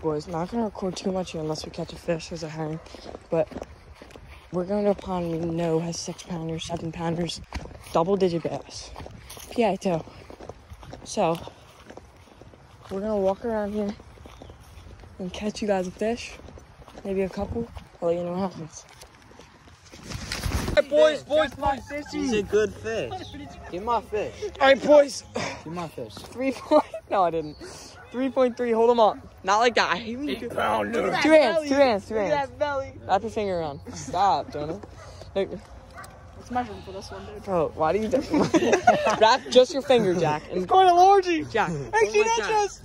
boys, not gonna record too much here unless we catch a fish as a herring, but we're going to a pond we know has six pounders, seven pounders, double digit bass. Piato. So, we're gonna walk around here and catch you guys a fish, maybe a couple. I'll let you know what happens. Hey, boys, boys, boys. He's a good fish. Get my fish. All right, boys. Get my fish. Three points. No, I didn't. Three point three. Hold them up. Not like that. I hate when you do. Two hands. Two hands. Two hands. belly. Wrap your finger around. Stop, Jonah. No, It's measuring for this one, dude. bro, why do you do? Wrap just your finger, Jack. And Going to Lorgy. Jack. Hold him like that.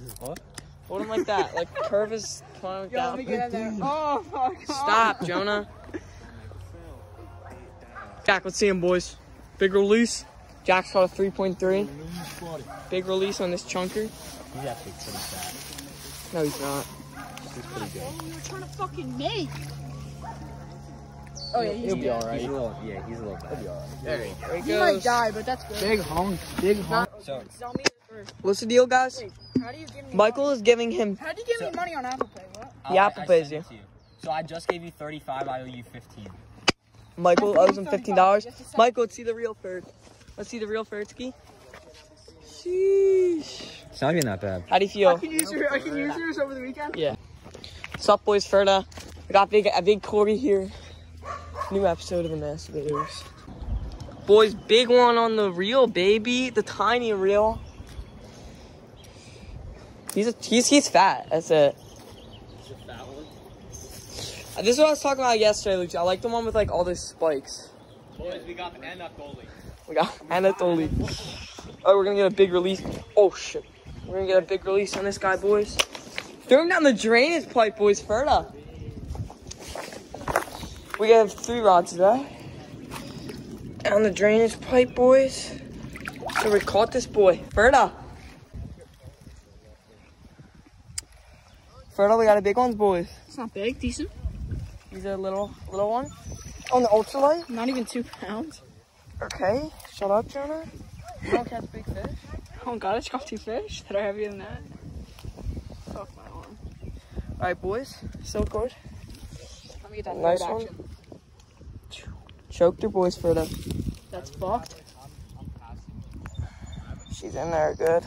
Hold him like that. Like curve his tongue Yo, let me get in there. Oh, my God. Stop, Jonah. Jack, let's see him, boys. Big release. Jack's got a 3.3. Big release on this chunker. He's actually pretty fat. No, he's not. He's pretty good. Oh, you're trying to fucking make. Oh, yeah, he's He'll be alright. He's a little, yeah, he's a little fat. He'll be alright. There he, there he He might die, but that's good. Big honk. Big honk. So, Tell me first. What's the deal, guys? Wait, how do you give me Michael is giving him. How do you give me money on Apple Pay? What? The Apple pays you. So I just gave you 35, I owe you 15. Michael owes him fifteen dollars. Just a second. Michael, let's see the real third. Let's see the real third ski. Sheesh. It's not even that bad. How do you feel? I can use your, I can use yours over the weekend. What's up, boys? Ferda. We got big, a big Corey here. New episode of the Master Baiters. Boys, big one on the reel, baby. The tiny reel. He's a, he's he's fat. That's it. Uh, This is what I was talking about yesterday, Lucha. I like the one with like all those spikes. Boys, we got Anatoly. We got Anatoly. Oh, we're gonna get a big release. Oh shit. We're gonna get a big release on this guy, boys. Throw him down the drainage pipe, boys. Ferda. We have three rods today. Down the drainage pipe, boys. So we caught this boy. Ferda. Ferda, we got a big one, boys. It's not big, decent. He's a little, little one. On the ultralight. Not even two pounds. Okay. Shut up, Jonah. You don't catch big fish. Oh god, I just caught two fish that are heavier than that. Fuck my arm. All right, boys. Silk cord. Let me get that Nice one. action. Choked your boys for the. That's fucked. She's in there, good.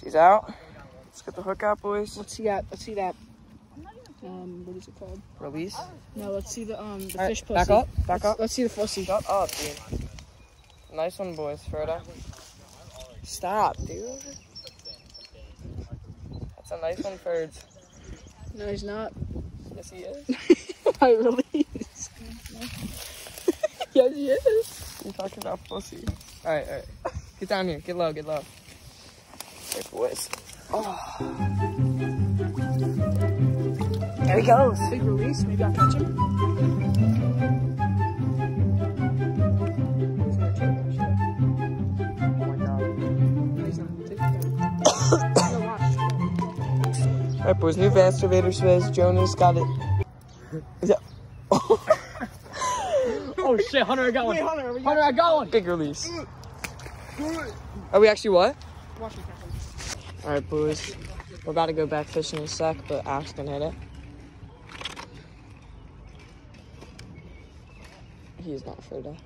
She's out. Let's get the hook out, boys. Let's see that. Let's see that. Um, what is it called? Release. No, let's see the um the All right, fish pussy. back up, back let's, up. Let's see the pussy. Shut up, dude. Nice one, boys. Frodo. Stop, dude. That's a nice one, Ferds. No, he's not. Yes, he is. I release. yes, he is. You're talking about pussy. All right, all right. Get down here. Get low. Get low. Hey, boys. Oh. There he goes. Big release. Maybe I'll catch him. Oh All right, boys. New masturbator says Jonas got it. Yeah. Oh shit, Hunter, I got one. Hunter, we Hunter, I got one. Big release. Are we actually what? Watch me catch him. All right, boys. We're about to go back fishing in a sec, but Ash can hit it. He's not afraid of.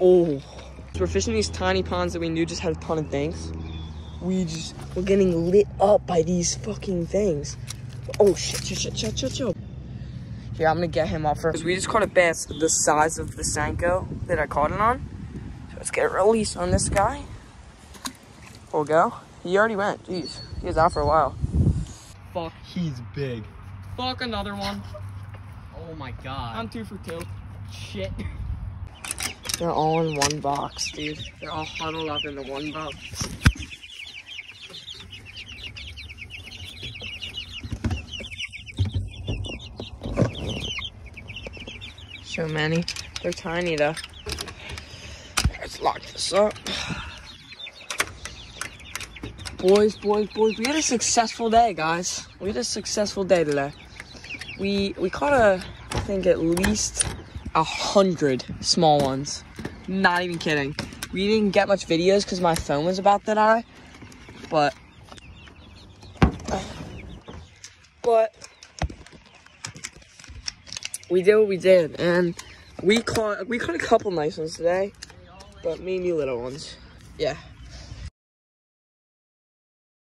Oh, so we're fishing these tiny ponds that we knew just had a ton of things. We just we're getting lit up by these fucking things. Oh shit! Shit! Shit! Shit! Shit! shit. Here, I'm gonna get him off first. We just caught a bass the size of the Senko that I caught it on. So let's get a release on this guy. We'll go. He already went. Jeez, he was out for a while. Fuck. He's big. Fuck another one. Oh my god. I'm two for two. Shit. They're all in one box, dude. They're all huddled up into one box. So many. They're tiny though. Let's lock this up. Boys, boys, boys, we had a successful day, guys. We had a successful day today. We we caught a I think at least a hundred small ones. Not even kidding. We didn't get much videos because my phone was about to die. But but we did what we did, and we caught we caught a couple nice ones today, but mainly little ones. Yeah.